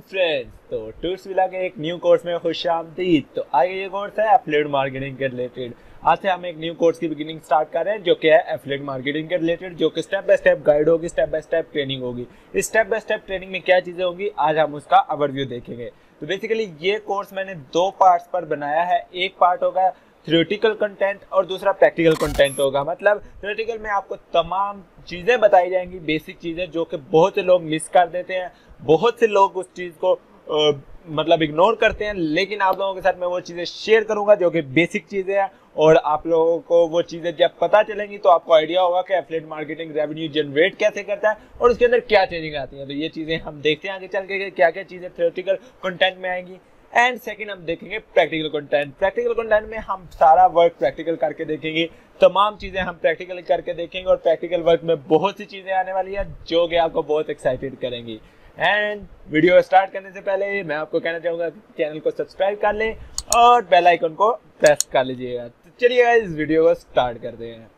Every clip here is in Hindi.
फ्रेंड्स। तो टूर्स विला के एक न्यू कोर्स में खुश आमदीद तो आगे ये कोर्स है मार्केटिंग के रिलेटेड। आज से हम एक न्यू कोर्स की बिगिनिंग स्टार्ट कर रहे हैं, जो कि है मार्केटिंग के रिलेटेड, जो कि स्टेप बाय स्टेप गाइड होगी स्टेप बाय स्टेप ट्रेनिंग होगी। इस स्टेप बाय स्टेप ट्रेनिंग में क्या चीज़ें होंगी, आज हम उसका ओवरव्यू देखेंगे। तो बेसिकली ये कोर्स मैंने दो पार्ट्स पर बनाया है। एक पार्ट होगा थ्योरेटिकल कंटेंट और दूसरा प्रैक्टिकल कंटेंट होगा। मतलब थ्योरेटिकल में आपको तमाम चीज़ें बताई जाएँगी बेसिक चीज़ें जो कि बहुत से लोग मिस कर देते हैं। बहुत से लोग उस चीज़ को आ, मतलब इग्नोर करते हैं लेकिन आप लोगों के साथ मैं वो चीज़ें शेयर करूँगा जो कि बेसिक चीज़ें हैं और आप लोगों को वो चीज़ें जब पता चलेंगी तो आपको आइडिया होगा कि एफलेट मार्केटिंग रेवेन्यू जनरेट कैसे करता है और उसके अंदर क्या चेंजिंग आती है। तो ये चीज़ें हम देखते हैं आगे चल के क्या क्या चीज़ें थ्योरेटिकल कंटेंट में आएँगी। एंड सेकेंड हम देखेंगे प्रैक्टिकल कंटेंट प्रैक्टिकल कंटेंट में हम सारा वर्क प्रैक्टिकल करके देखेंगे. तमाम चीज़ें हम प्रैक्टिकल करके देखेंगे और प्रैक्टिकल वर्क में बहुत सी चीज़ें आने वाली है जो कि आपको बहुत एक्साइटेड करेंगी. एंड वीडियो स्टार्ट करने से पहले मैं आपको कहना चाहूँगा चैनल को सब्सक्राइब कर लें और बेल आइकन को प्रेस कर लीजिएगा. तो चलिए इस वीडियो को स्टार्ट करते हैं.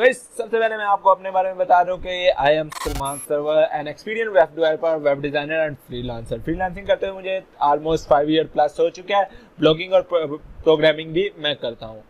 तो इस सबसे पहले मैं आपको अपने बारे में बता दूँ कि I am Salman Sarwar an experience web developer web designer and freelancer freelancing करते हुए मुझे ऑलमोस्ट फाइव ईयर प्लस हो चुका है। ब्लॉगिंग और प्रोग्रामिंग भी मैं करता हूँ।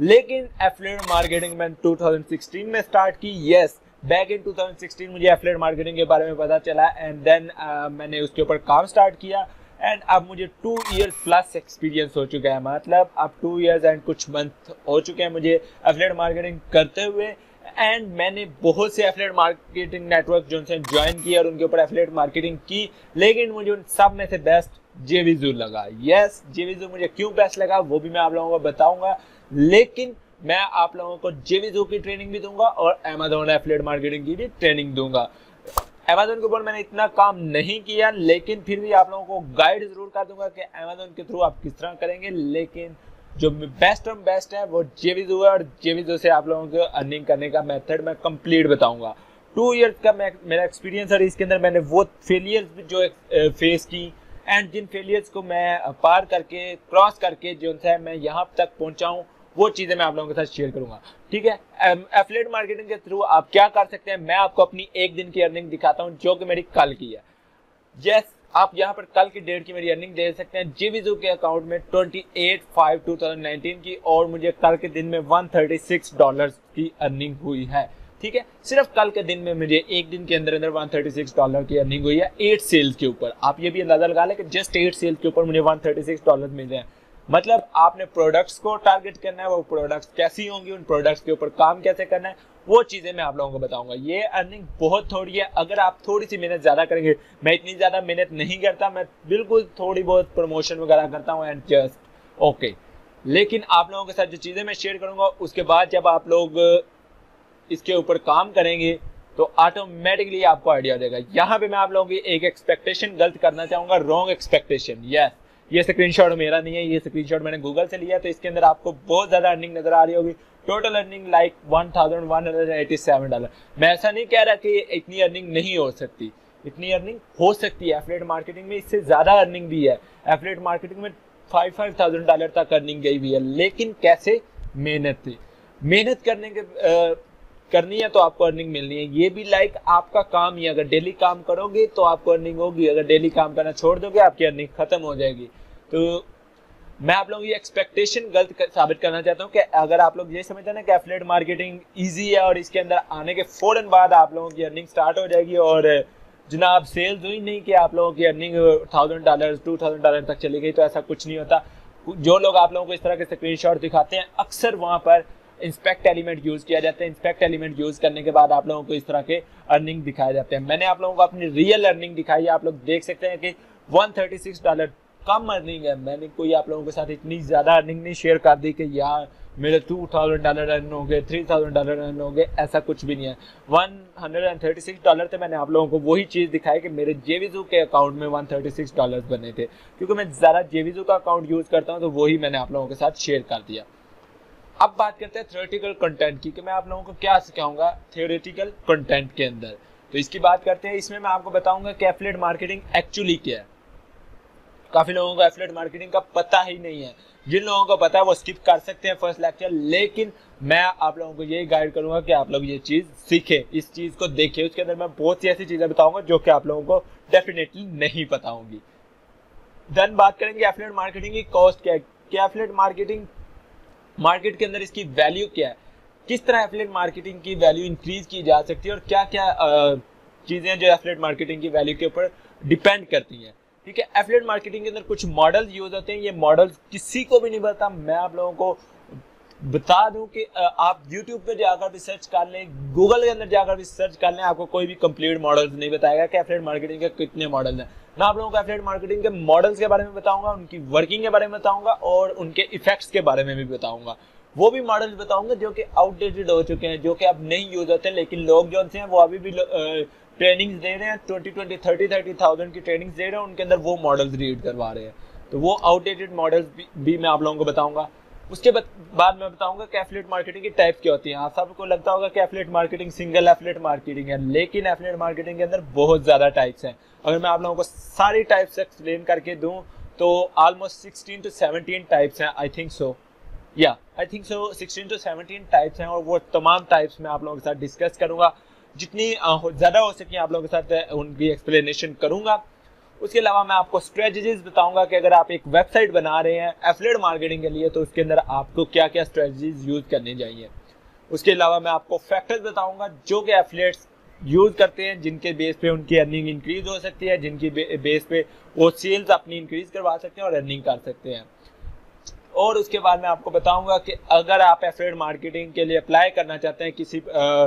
लेकिन एफलेट मार्केटिंग मैंने 2016 में स्टार्ट की। यस बैक इन 2016 मुझे एफलेट मार्केटिंग के बारे में पता चला। एंड देन uh, मैंने उसके ऊपर काम स्टार्ट किया। एंड अब मुझे टू ईयर प्लस एक्सपीरियंस हो चुका है मतलब अब टू ईयर्स एंड कुछ मंथ हो चुके हैं मुझे एफलेट मार्केटिंग करते हुए। एंड मैंने बहुत से एफलेट मार्केटिंग नेटवर्क जो उनसे ज्वाइन किया और उनके ऊपर एफलेट मार्केटिंग की, लेकिन मुझे उन सब में से बेस्ट जेवीजू लगा। यस जेवीजू मुझे क्यों बेस्ट लगा वो भी मैं आप लोगों को बताऊँगा। लेकिन मैं आप लोगों को जेवीजू की ट्रेनिंग भी दूँगा और अमेजोन एफलेट मार्केटिंग की भी ट्रेनिंग दूँगा। अमेजोन के ऊपर मैंने इतना काम नहीं किया, लेकिन फिर भी आप लोगों को गाइड ज़रूर कर दूँगा कि अमेजोन के थ्रू आप किस तरह करेंगे। लेकिन जो बेस्ट और बेस्ट है, वो जेवीजो है और जेवीजो से आप लोगों को अर्निंग करने का मेथड मैं कंप्लीट बताऊँगा। टू इयर्स का मेरा एक्सपीरियंस और इसके अंदर मैंने वो फेलियर्स जो फेस की एंड जिन फेलियर्स को मैं पार करके क्रॉस करके, जो है, मैं यहाँ तक पहुँचा हूँ। वो चीज़ें मैं आप लोगों के साथ शेयर करूँगा। ठीक है? एफलेट मार्केटिंग के थ्रू आप क्या कर सकते हैं? मैं आपको अपनी एक दिन की अर्निंग दिखाता हूँ, जो कि मेरी कल की है। यस आप यहाँ पर कल की डेट की मेरी अर्निंग दे सकते हैं जीविजू के अकाउंट में 28 फाइव 2019 की और मुझे कल के दिन में 136 डॉलर की अर्निंग हुई है। ठीक है? सिर्फ़ कल के दिन में मुझे एक दिन के अंदर अंदर 136 डॉलर की अर्निंग हुई है एट सेल्स के ऊपर। आप ये भी अंदाज़ा लगा लें कि जस्ट एट सेल्स के ऊपर मुझे 136 डॉलर मिल हैं। मतलब आपने प्रोडक्ट्स को टारगेट करना है, वो प्रोडक्ट्स कैसी होंगी, उन प्रोडक्ट्स के ऊपर काम कैसे करना है, वो चीज़ें मैं आप लोगों को बताऊँगा। ये अर्निंग बहुत थोड़ी है। अगर आप थोड़ी सी मेहनत ज़्यादा करेंगे, मैं इतनी ज़्यादा मेहनत नहीं करता, मैं बिल्कुल थोड़ी बहुत प्रमोशन वगैरह करता हूँ एंड जस्ट ओके लेकिन आप लोगों के साथ जो चीज़ें मैं शेयर करूँगा, उसके बाद जब आप लोग इसके ऊपर काम करेंगे तो ऑटोमेटिकली आपको आइडिया देगा। यहाँ पे मैं आप लोगों की एक एक्सपेक्टेशन गलत करना चाहूँगा रॉन्ग एक्सपेक्टेशन यस ये स्क्रीनशॉट मेरा नहीं है, ये स्क्रीनशॉट मैंने गूगल से लिया तो इसके अंदर आपको बहुत ज़्यादा अर्निंग नज़र आ रही होगी। Total earning like one thousand one hundred eighty seven dollar मैं ऐसा नहीं कह रहा कि इतनी अर्निंग नहीं हो सकती। इतनी अर्निंग हो सकती है। एफलेट मार्केटिंग में इससे ज़्यादा अर्निंग भी है। एफलेट मार्केटिंग में फाइव फाइव थाउज़ेंड डॉलर तक अर्निंग गई हुई है। लेकिन कैसे? मेहनत थी मेहनत करने के करनी है तो आपको अर्निंग मिलनी है। ये भी लाइक आपका काम ही अगर डेली काम करोगे तो आपको अर्निंग होगी। अगर डेली काम करना छोड़ दोगे आपकी अर्निंग खत्म हो जाएगी। तो मैं आप लोगों की एक्सपेक्टेशन गलत कर, साबित करना चाहता हूँ कि अगर आप लोग ये समझते ना कि एफलेट मार्केटिंग ईजी है और इसके अंदर आने के फ़ौरन बाद आप लोगों की अर्निंग स्टार्ट हो जाएगी और जनाब सेल्स हुई नहीं कि आप लोगों की earning thousand dollar two thousand dollar तक चली गई तो ऐसा कुछ नहीं होता। जो लोग आप लोगों को इस तरह के स्क्रीन दिखाते हैं अक्सर वहाँ पर इंस्पेक्ट एलिमेंट यूज़ किया जाता है। इंस्पेक्ट एलिमेंट यूज़ करने के बाद आप लोगों को इस तरह के अर्निंग दिखाए जाते हैं। मैंने आप लोगों को अपनी रियल अर्निंग दिखाई है। आप लोग देख सकते हैं कि 136 डॉलर कम अर्निंग है। मैंने कोई आप लोगों के साथ इतनी ज़्यादा अर्निंग नहीं शेयर कर दी कि यार मेरे टू थाउज़ेंड डॉलर अर्न हो गए थ्री थाउज़ेंड डॉलर अर्न हो गए, ऐसा कुछ भी नहीं है। One hundred and thirty six dollar थे मैंने आप लोगों को वही चीज़ दिखाई कि मेरे जेवीजू के अकाउंट में वन थर्टी सिक्स डॉलर बने थे। क्योंकि मैं ज़्यादा जेवीजू का अकाउंट यूज़ करता हूँ तो वही मैंने आप लोगों के साथ शेयर कर दिया। अब बात करते हैं थ्योरेटिकल कंटेंट की, कि मैं आप लोगों को क्या सिखाऊँगा थ्योरेटिकल कंटेंट के अंदर। तो इसकी बात करते हैं, इसमें मैं आपको बताऊँगा कि एफलेट मार्केटिंग एक्चुअली क्या है। काफ़ी लोगों को एफलेट मार्केटिंग का पता ही नहीं है। जिन लोगों को पता है, वो स्किप कर सकते हैं फ़र्स्ट लेक्चर लेकिन मैं आप लोगों को यही गाइड करूँगा कि आप लोग ये चीज़ सीखे, इस चीज़ को देखे। उसके अंदर मैं बहुत सी ऐसी चीज़ें बताऊँगा जो कि आप लोगों को डेफिनेटली नहीं पता होंगी। देन बात करेंगे एफलेट मार्केटिंग की कॉस्ट क्या है। कि एफलेट मार्केटिंग मार्केट के अंदर इसकी वैल्यू क्या है? किस तरह एफलेट मार्केटिंग की वैल्यू इंक्रीज की जा सकती है और क्या क्या चीज़ें जो एफलेट मार्केटिंग की वैल्यू के ऊपर डिपेंड करती हैं? ठीक है एफलेट मार्केटिंग के अंदर कुछ मॉडल यूज़ होते हैं। ये मॉडल किसी को भी नहीं पता। मैं आप लोगों को बता दूँ कि आप YouTube पे जाकर भी सर्च कर लें गूगल के अंदर जाकर भी सर्च कर लें, आपको कोई भी कंप्लीट मॉडल्स नहीं बताएगा कि एफलेट मार्केटिंग के कितने मॉडल हैं। मैं आप लोगों को एफलेट मार्केटिंग के मॉडल्स के बारे में बताऊँगा उनकी वर्किंग के बारे में बताऊँगा और उनके इफेक्ट्स के बारे में भी बताऊँगा। वो भी मॉडल्स बताऊँगा जो कि आउटडेटेड हो चुके हैं जो कि अब नहीं यूज़ होते लेकिन लोग जो हैं वो अभी भी ट्रेनिंग्स दे रहे हैं twenty twenty thirty thirty thousand की ट्रेनिंग्स दे रहे हैं उनके अंदर वो मॉडल्स रीड करवा रहे हैं। तो वो आउटडेटेड मॉडल्स भी, भी मैं आप लोगों को बताऊँगा। उसके बाद मैं बताऊँगा कि एफलेट मार्केटिंग की टाइप क्या होती है। आप सबको लगता होगा कि affiliate marketing single affiliate marketing है, लेकिन एफलेट मार्केटिंग के अंदर बहुत ज़्यादा टाइप्स हैं। अगर मैं आप लोगों को सारी टाइप्स एक्सप्लेन करके दूँ तो almost sixteen to seventeen types हैं I think so yeah I think so sixteen to seventeen types हैं, और वो तमाम टाइप्स मैं आप लोगों के साथ डिस्कस करूँगा। जितनी ज़्यादा हो सके आप लोगों के साथ उनकी एक्सप्लेनेशन करूँगा। उसके अलावा मैं आपको स्ट्रेटजीज बताऊँगा कि अगर आप एक वेबसाइट बना रहे हैं एफलेट मार्केटिंग के लिए तो उसके अंदर आपको क्या क्या स्ट्रेटजीज यूज़ करनी चाहिए। उसके अलावा मैं आपको फैक्टर्स बताऊँगा जो कि एफलेट्स यूज़ करते हैं जिनके बेस पे उनकी अर्निंग इंक्रीज हो सकती है जिनकी बेस पे वो सेल्स अपनी इंक्रीज करवा सकते हैं और अर्निंग कर सकते हैं। और उसके बाद मैं आपको बताऊँगा कि अगर आप एफलेट मार्केटिंग के लिए अप्लाई करना चाहते हैं किसी आ,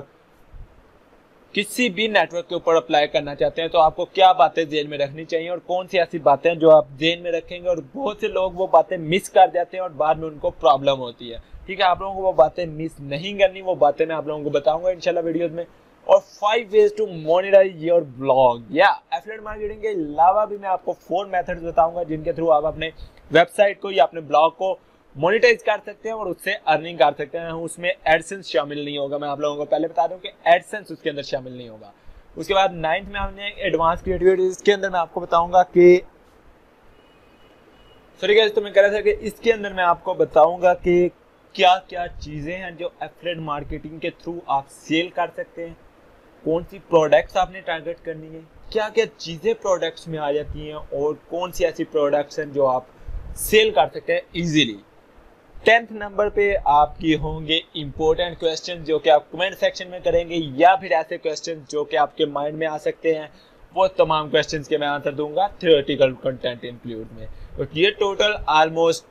किसी भी नेटवर्क के ऊपर अप्लाई करना चाहते हैं तो आपको क्या बातें जेल में रखनी चाहिए और कौन सी ऐसी बातें जो आप जेल में रखेंगे और बहुत से लोग वो बातें मिस कर जाते हैं और बाद में उनको प्रॉब्लम होती है। ठीक है, आप लोगों को वो बातें मिस नहीं करनी, वो बातें मैं आप लोगों को बताऊँगा इनशाला वीडियोज़ में। और five ways to monetize your blog या एफलेट मार्केटिंग के अलावा भी मैं आपको फोर मेथड्स बताऊँगा जिनके थ्रू आप अपने वेबसाइट को या अपने ब्लॉग को मोनिटाइज कर सकते हैं और उससे अर्निंग कर सकते हैं। उसमें एडसेंस शामिल नहीं होगा। मैं आप लोगों को पहले बता दूँ कि एडसेंस उसके अंदर शामिल नहीं होगा। उसके बाद नाइन्थ में हमने एडवांस क्रिएटिविटी इसके अंदर मैं आपको बताऊँगा कि सॉरी गैस तो मैं कह रहा था कि इसके अंदर मैं आपको बताऊँगा कि क्या क्या चीज़ें हैं जो एफलेट मार्केटिंग के थ्रू आप सेल कर सकते हैं। कौन सी प्रोडक्ट्स आपने टारगेट करनी है। क्या क्या चीज़ें प्रोडक्ट्स में आ जाती हैं और कौन सी ऐसी प्रोडक्ट्स हैं जो आप सेल कर सकते हैं इजीली टेंथ नंबर पे आपकी होंगे इंपॉर्टेंट क्वेश्चन जो कि आप कमेंट सेक्शन में करेंगे या फिर ऐसे क्वेश्चन जो कि आपके माइंड में आ सकते हैं। वो तमाम क्वेश्चंस के मैं आंसर दूँगा थियोरेटिकल कंटेंट इंक्लूड में। तो ये total almost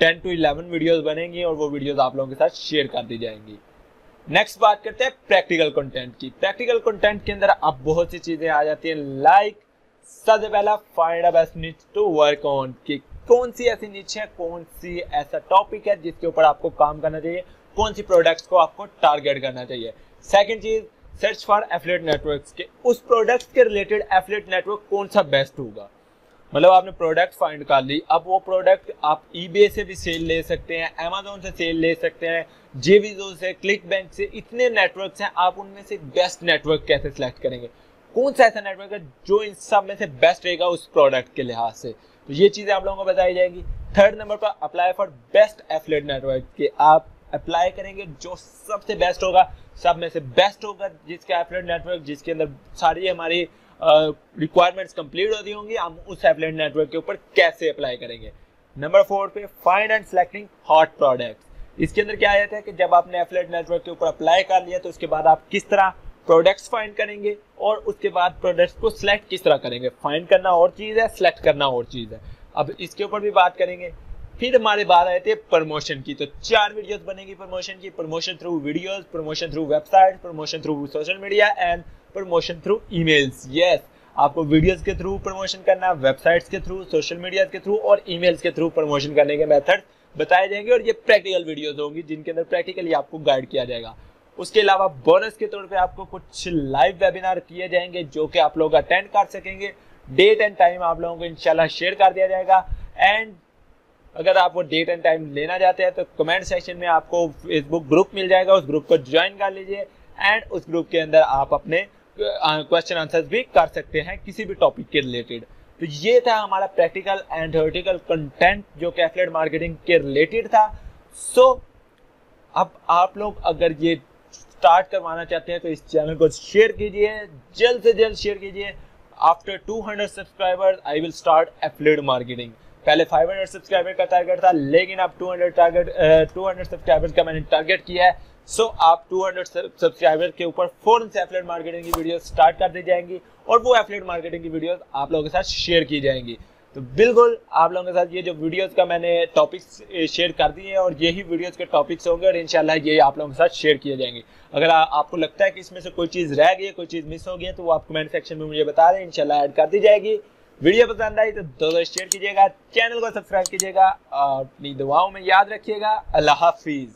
ten to eleven videos बनेंगी और वो वीडियोस आप लोगों के साथ शेयर कर दी जाएँगी। नेक्स्ट बात करते हैं प्रैक्टिकल कंटेंट की। प्रैक्टिकल कंटेंट के अंदर अब बहुत सी चीज़ें आ जाती हैं। लाइक सबसे पहला find a best to work on कि कौन सी ऐसी नीचे है, कौन सी ऐसा टॉपिक है जिसके ऊपर आपको काम करना चाहिए, कौन सी प्रोडक्ट्स को आपको टारगेट करना चाहिए। सेकंड चीज़ सर्च फॉर एफलेट नेटवर्क्स के, उस प्रोडक्ट के रिलेटेड एफलेट नेटवर्क कौन सा बेस्ट होगा? मतलब आपने प्रोडक्ट फाइंड कर ली, अब वो प्रोडक्ट आप ई से भी सेल ले सकते हैं अमेजोन से सेल ले सकते हैं जेवीजो से क्लिक बैंक से, इतने नेटवर्क हैं, आप उनमें से बेस्ट नेटवर्क कैसे सिलेक्ट करेंगे? कौन सा ऐसा नेटवर्क है जो इन सब में से बेस्ट रहेगा उस प्रोडक्ट के लिहाज से? तो ये चीज़ें आप लोगों को बताई जाएगी। थर्ड नंबर पर apply for best affiliate network के आप अप्लाई करेंगे, जो सबसे बेस्ट होगा, सब में से बेस्ट होगा जिसका एफलेट नेटवर्क जिसके अंदर सारी हमारी रिक्वायरमेंट्स कंप्लीट होती होंगी, हम उस एफलेट नेटवर्क के ऊपर कैसे अप्लाई करेंगे? नंबर फोर पे find and selecting hot products इसके अंदर क्या आ जाता है कि जब आपने एफलेट नेटवर्क के ऊपर अप्लाई कर लिया तो उसके बाद आप किस तरह प्रोडक्ट्स फाइंड करेंगे? और उसके बाद प्रोडक्ट्स को सिलेक्ट किस तरह करेंगे? फाइंड करना और चीज़ है सिलेक्ट करना और चीज़ है। अब इसके ऊपर भी बात करेंगे। फिर हमारे बात आए थे प्रमोशन की। तो चार वीडियोस बनेगी प्रमोशन की। Promotion through videos promotion through website promotion through social media and promotion through emails yes आपको वीडियोस के थ्रू प्रमोशन करना वेबसाइट्स के थ्रू सोशल मीडिया के थ्रू और ईमेल्स के थ्रू प्रमोशन करने के मेथड बताए जाएँगे। और ये प्रैक्टिकल वीडियोस होंगी जिनके अंदर प्रैक्टिकली आपको गाइड किया जाएगा। उसके अलावा बोनस के तौर पे आपको कुछ लाइव वेबिनार किए जाएँगे जो कि आप लोग अटेंड कर सकेंगे। डेट एंड टाइम आप लोगों को इंशाल्लाह शेयर कर दिया जाएगा। एंड अगर आप वो डेट एंड टाइम लेना चाहते हैं तो कमेंट सेक्शन में आपको फेसबुक ग्रुप मिल जाएगा। उस ग्रुप को ज्वाइन कर लीजिए। एंड उस ग्रुप के अंदर आप अपने क्वेश्चन आंसर्स भी कर सकते हैं किसी भी टॉपिक के रिलेटेड तो ये था हमारा प्रैक्टिकल एंड थ्योरेटिकल कंटेंट जो कि एफलेट मार्केटिंग के रिलेटेड था। सो so, अब आप लोग अगर ये स्टार्ट करवाना चाहते हैं तो इस चैनल को शेयर कीजिए जल्द से जल्द शेयर कीजिए। After 200 subscribers I will start affiliate marketing पहले 500 सब्सक्राइबर का टारगेट था लेकिन अब 200 टारगेट टू हंड्रेड सब्सक्राइबर का मैंने टारगेट किया है। सो so, आप 200 सब्सक्राइबर के ऊपर फोरन से एफलेट मार्केटिंग की वीडियो स्टार्ट कर दी जाएँगी और वो एफलेट मार्केटिंग की वीडियो आप लोगों के साथ शेयर की जाएँगी। तो बिल्कुल आप लोगों के साथ ये जो वीडियोस का मैंने टॉपिक्स शेयर कर दिए हैं और यही वीडियोस के टॉपिक्स होंगे और इंशाल्लाह ये आप लोगों के साथ शेयर किए जाएँगे। अगर आ, आपको लगता है कि इसमें से कोई चीज़ रह गई है कोई चीज़ मिस हो गई है तो वो आप कमेंट सेक्शन में मुझे बता दें इंशाल्लाह ऐड कर दी जाएगी। वीडियो पसंद आई तो दोस्तों शेयर कीजिएगा चैनल को सब्सक्राइब कीजिएगा और अपनी दुआओं में याद रखिएगा। अल्लाह हाफिज।